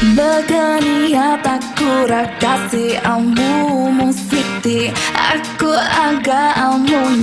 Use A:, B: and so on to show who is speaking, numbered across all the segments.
A: Berkeniat aku rakasi amu musiti. Aku agak amu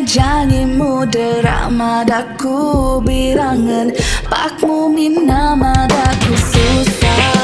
A: Kajangi muda madaku birangan Pakmu mina madaku susah